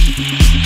Música